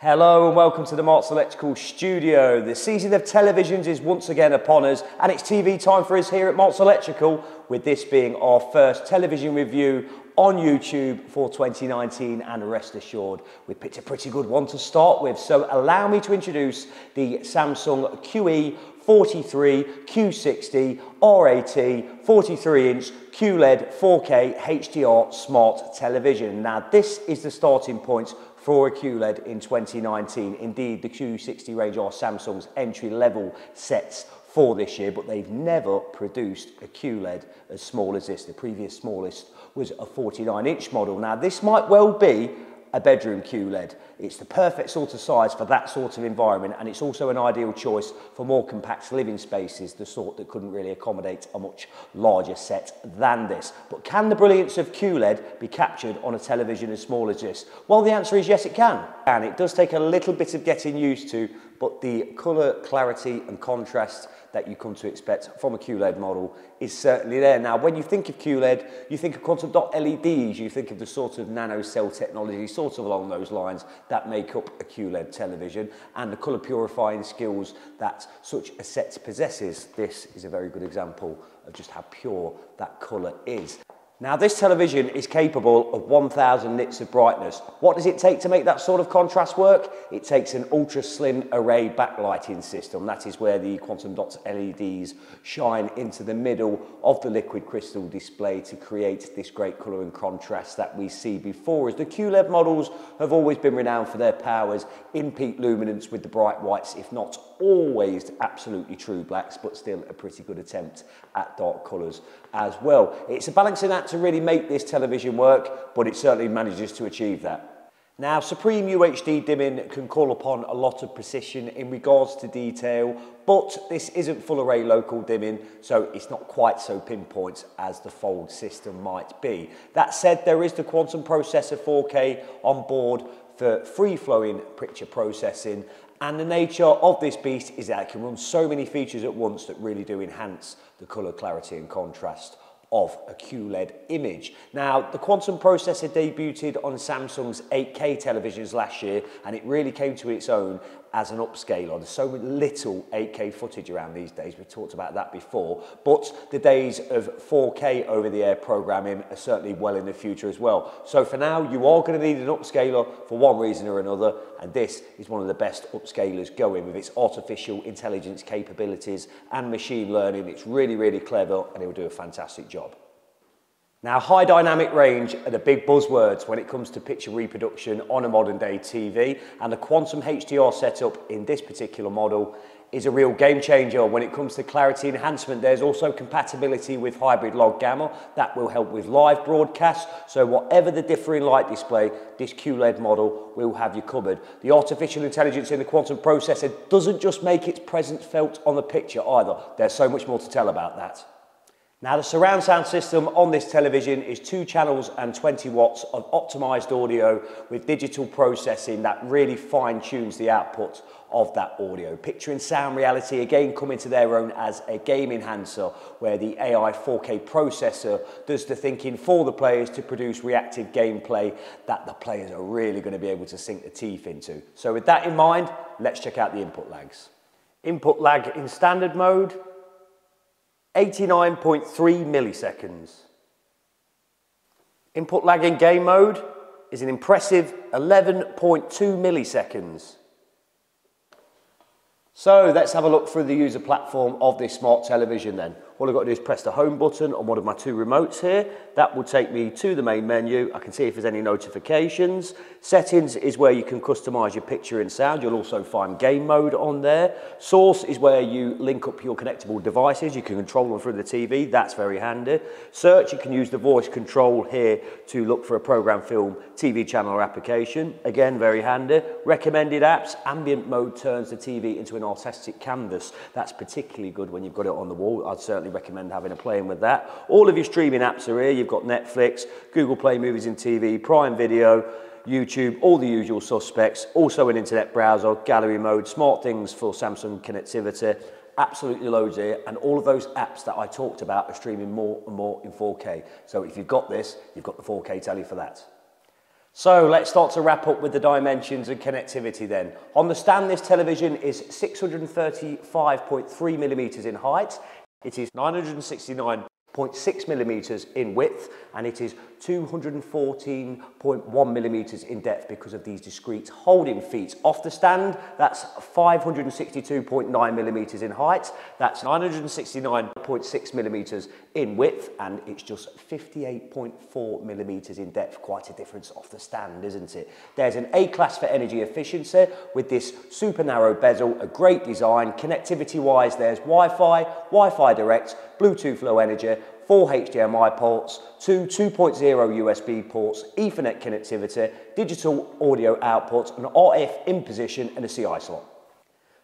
Hello and welcome to the Marks Electrical Studio. The season of televisions is once again upon us and it's TV time for us here at Marks Electrical with this being our first television review on YouTube for 2019 and rest assured we picked a pretty good one to start with. So allow me to introduce the Samsung QE 43 Q60 RAT 43 inch QLED 4K HDR smart television. Now this is the starting point for a QLED in 2019. Indeed, the Q60 range are Samsung's entry-level sets for this year, but they've never produced a QLED as small as this. The previous smallest was a 49-inch model. Now, this might well be a bedroom QLED. It's the perfect sort of size for that sort of environment and it's also an ideal choice for more compact living spaces, the sort that couldn't really accommodate a much larger set than this. But can the brilliance of QLED be captured on a television as small as this? Well, the answer is yes, it can. And it does take a little bit of getting used to, but the colour clarity and contrast that you come to expect from a QLED model is certainly there. Now, when you think of QLED, you think of quantum dot LEDs, you think of the sort of nano cell technology, sort of along those lines, that make up a QLED television, and the colour purifying skills that such a set possesses. This is a very good example of just how pure that colour is. Now this television is capable of 1000 nits of brightness. What does it take to make that sort of contrast work? It takes an ultra slim array backlighting system. That is where the quantum dots LEDs shine into the middle of the liquid crystal display to create this great colour and contrast that we see before us. The QLED models have always been renowned for their powers in peak luminance with the bright whites, if not always absolutely true blacks, but still a pretty good attempt at dark colours as well. It's a balancing act to really make this television work, but it certainly manages to achieve that. Now, Supreme UHD dimming can call upon a lot of precision in regards to detail, but this isn't full array local dimming, so it's not quite so pinpoint as the fold system might be. That said, there is the Quantum Processor 4K on board for free-flowing picture processing, and the nature of this beast is that it can run so many features at once that really do enhance the colour clarity and contrast of a QLED image. Now, the quantum processor debuted on Samsung's 8K televisions last year, and it really came to its own as an upscaler. There's so little 8K footage around these days. We've talked about that before. But the days of 4K over-the-air programming are certainly well in the future as well. So for now, you are going to need an upscaler for one reason or another. And this is one of the best upscalers going with its artificial intelligence capabilities and machine learning. It's really, really clever and it will do a fantastic job. Now, high dynamic range are the big buzzwords when it comes to picture reproduction on a modern day TV, and the Quantum HDR setup in this particular model is a real game changer when it comes to clarity enhancement. There's also compatibility with hybrid log gamma that will help with live broadcasts. So whatever the differing light display, this QLED model will have you covered. The artificial intelligence in the quantum processor doesn't just make its presence felt on the picture either. There's so much more to tell about that. Now the surround sound system on this television is two channels and 20 watts of optimized audio with digital processing that really fine tunes the output of that audio. Picture and sound reality again come into their own as a game enhancer where the AI 4K processor does the thinking for the players to produce reactive gameplay that the players are really going to be able to sink the teeth into. So with that in mind, let's check out the input lags. Input lag in standard mode, 89.3 milliseconds. Input lag in game mode is an impressive 11.2 milliseconds. So let's have a look through the user platform of this smart television then. All I've got to do is press the home button on one of my two remotes here. That will take me to the main menu. I can see if there's any notifications. Settings is where you can customize your picture and sound. You'll also find game mode on there. Source is where you link up your connectable devices. You can control them through the TV. That's very handy. Search, you can use the voice control here to look for a program, film, TV channel or application. Again, very handy. Recommended apps. Ambient mode turns the TV into an artistic canvas. That's particularly good when you've got it on the wall. I'd certainly recommend having a playing with that. All of your streaming apps are here. You've got Netflix, Google Play Movies and TV, Prime Video, YouTube, all the usual suspects. Also an internet browser, gallery mode, smart things for Samsung connectivity. Absolutely loads here. And all of those apps that I talked about are streaming more and more in 4K. So if you've got this, you've got the 4K telly for that. So let's start to wrap up with the dimensions and connectivity then. On the stand, this television is 635.3 millimetres in height. It is 969 0.6 millimetres in width and it is 214.1 millimetres in depth because of these discrete holding feet. Off the stand, that's 562.9 millimetres in height, that's 969.6 millimetres in width and it's just 58.4 millimetres in depth. Quite a difference off the stand, isn't it? There's an A-class for energy efficiency with this super narrow bezel, a great design. Connectivity-wise, there's Wi-Fi, Wi-Fi Direct, Bluetooth Low Energy, four HDMI ports, two 2.0 USB ports, Ethernet connectivity, digital audio outputs, an RF in position and a CI slot.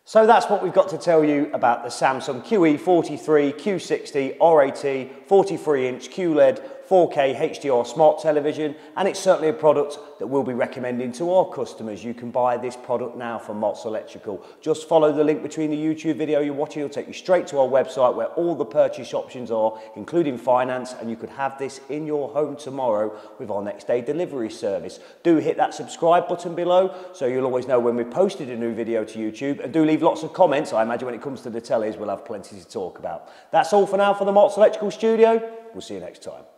So that's what we've got to tell you about the Samsung QE43, Q60, RAT, 43 inch QLED 4K HDR smart television and it's certainly a product that we'll be recommending to our customers. You can buy this product now from Marks Electrical. Just follow the link between the YouTube video you're watching, it'll take you straight to our website where all the purchase options are, including finance, and you could have this in your home tomorrow with our next day delivery service. Do hit that subscribe button below so you'll always know when we've posted a new video to YouTube and do leave lots of comments. I imagine when it comes to the tellies, we'll have plenty to talk about. That's all for now for the Marks Electrical Studio. We'll see you next time.